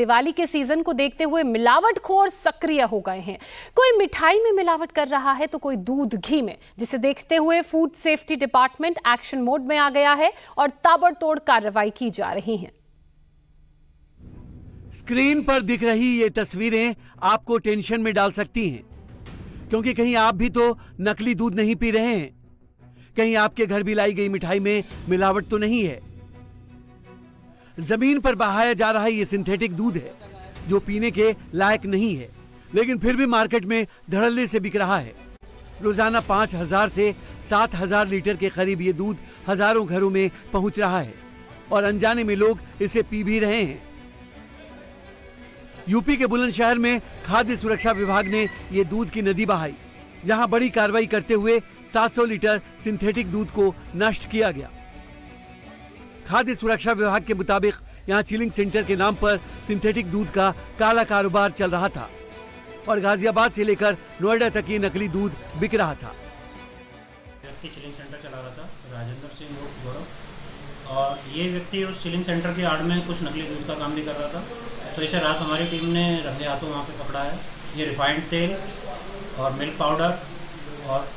दिवाली के सीज़न को देखते हुए मिलावटखोर सक्रिय हो गए हैं। कोई मिठाई में मिलावट कर रहा है तो कोई दूध घी में, जिसे देखते हुए food safety department action mode में आ गया है और ताबड़तोड़ कार्रवाई की जा रही है। स्क्रीन पर दिख रही ये तस्वीरें आपको टेंशन में डाल सकती हैं, क्योंकि कहीं आप भी तो नकली दूध नहीं पी रहे हैं। कहीं आपके घर भी लाई गई मिठाई में मिलावट तो नहीं है। ज़मीन पर बहाया जा रहा ये सिंथेटिक दूध है, जो पीने के लायक नहीं है, लेकिन फिर भी मार्केट में धड़ल्ले से बिक रहा है। रोज़ाना पाँच हज़ार से सात हज़ार लीटर के करीब ये दूध हज़ारों घरों में पहुँच रहा है, और अनजाने में लोग इसे पी भी रहे हैं। यूपी के बुलंदशहर में खाद्य सुरक्षा विभाग ने ये दूध की नदी बहाई, जहाँ बड़ी कार्रवाई करते हुए 700 लीटर सिंथेटिक दूध को नष्ट किया गया। खाद्य सुरक्षा विभाग के मुताबिक यहाँ चिलिंग सेंटर के नाम पर सिंथेटिक दूध का काला कारोबार चल रहा था और गाजियाबाद से लेकर नोएडा तक ये नकली दूध बिक रहा था। व्यक्ति चिलिंग सेंटर चला रहा था, राजेंद्र सिंह गौरव। और ये व्यक्ति उस चिलिंग सेंटर के आड़ में कुछ नकली दूध का काम भी कर रहा था। तो इसे रात हमारी टीम ने रंगे हाथों वहाँ पे पकड़ा है। ये रिफाइंड तेल और मिल्क पाउडर और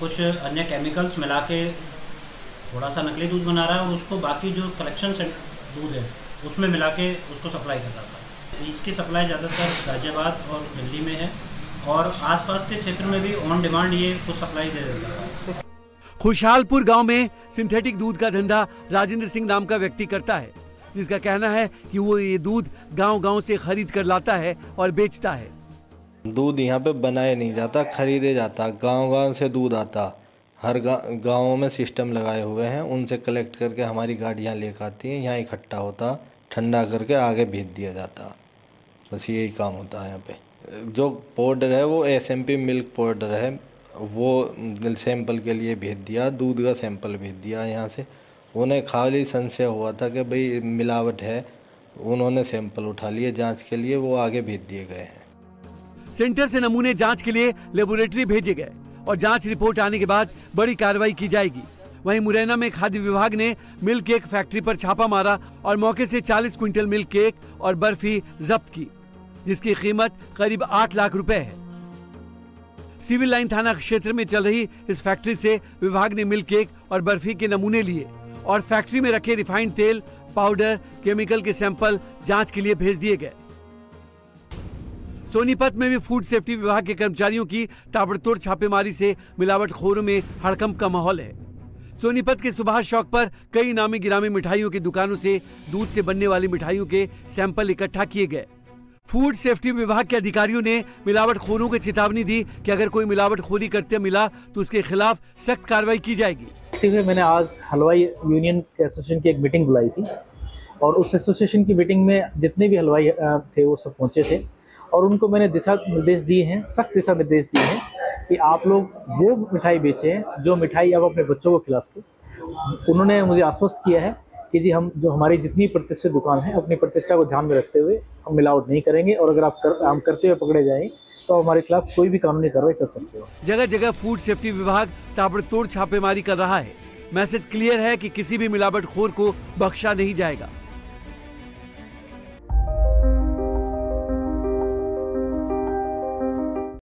कुछ अन्य केमिकल्स मिला के थोड़ा सा नकली दूध बना रहा है और उसको बाकी जो कलेक्शन से दूध है उसमें मिला के उसको सप्लाई कर रहा था। इसकी सप्लाई ज़्यादातर गाजियाबाद और दिल्ली में है और आसपास के क्षेत्र में भी ऑन डिमांड ये कुछ सप्लाई दे देता है। खुशहालपुर गाँव में सिंथेटिक दूध का धंधा राजेंद्र सिंह नाम का व्यक्ति करता है जिसका कहना है कि वो ये दूध गांव-गांव से खरीद कर लाता है और बेचता है। दूध यहाँ पे बनाया नहीं जाता खरीदे जाता गांव-गांव से दूध आता। हर गाँव में सिस्टम लगाए हुए हैं। उनसे कलेक्ट करके हमारी गाड़ियाँ लेकर आती हैं, यहाँ इकट्ठा होता, ठंडा करके आगे भेज दिया जाता। बस यही काम होता है यहाँ पे। जो पाउडर है, वो S M P milk powder है, वो सैंपल के लिए भेज दिया, दूध का सैंपल भेज दिया यहाँ से। उन्हें खाली संशय हुआ था कि भाई मिलावट है, उन्होंने सैंपल उठा लिए, जाँच के लिए वो आगे भेज दिए गए हैं। सेंटर से नमूने जाँच के लिए लेबोरेटरी भेजे गए। और जाँच रिपोर्ट आने के बाद बड़ी कार्रवाई की जाएगी। वहीं मुरैना में खाद्य विभाग ने मिल्क केक फैक्ट्री पर छापा मारा और मौके से 40 क्विंटल मिल्क केक और बर्फ़ी जब्त की, जिसकी कीमत करीब आठ लाख रुपए है। सिविल लाइन थाना क्षेत्र में चल रही इस फैक्ट्री से विभाग ने मिल्क केक और बर्फ़ी के नमूने लिए और फैक्ट्री में रखे रिफाइंड तेल, पाउडर, केमिकल के सैंपल जाँच के लिए भेज दिए गए। सोनीपत में भी फ़ूड सेफ्टी विभाग के कर्मचारियों की ताबड़तोड़ छापेमारी से मिलावटखोरों में हड़कंप का माहौल है। सोनीपत के सुभाष चौक पर कई नामी गिरामी मिठाइयों की दुकानों से दूध से बनने वाली मिठाइयों के सैंपल इकट्ठा किए गए। फ़ूड सेफ्टी विभाग के अधिकारियों ने मिलावटखोरों को चेतावनी दी कि अगर कोई मिलावटखोरी करते मिला तो उसके खिलाफ सख्त कार्रवाई की जाएगी। मैंने आज हलवाई यूनियन एसोसिएशन की एक मीटिंग बुलाई थी और उस एसोसिएशन की मीटिंग में जितने भी हलवाई थे वो सब पहुँचे थे। और उनको मैंने दिशा निर्देश दिए हैं सख्त दिशा निर्देश दिए हैं कि आप लोग वो मिठाई बेचें जो मिठाई आप अपने बच्चों को खिला सकें। उन्होंने मुझे आश्वस्त किया है कि जी हम जो हमारी जितनी प्रतिष्ठित दुकान है अपनी प्रतिष्ठा को ध्यान में रखते हुए हम मिलावट नहीं करेंगे और अगर आप कर, हम करते हुए पकड़े जाएँ तो हमारे खिलाफ कोई भी कानूनी कार्रवाई कर सकते हो। जगह जगह फ़ूड सेफ्टी विभाग ताबड़तोड़ छापेमारी कर रहा है। मैसेज क्लियर है कि किसी भी मिलावटखोर को बख्शा नहीं जाएगा।